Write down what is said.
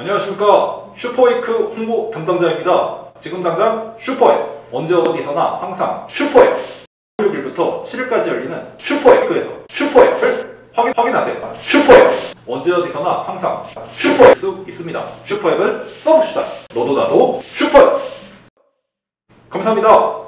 안녕하십니까 슈퍼위크 홍보 담당자입니다. 지금 당장 슈퍼앱 언제 어디서나 항상 슈퍼앱 6일부터 7일까지 열리는 슈퍼위크에서 슈퍼앱을 확인, 확인하세요. 슈퍼앱 언제 어디서나 항상 슈퍼앱 수 있습니다. 슈퍼앱을 써봅시다. 너도 나도 슈퍼앱 감사합니다.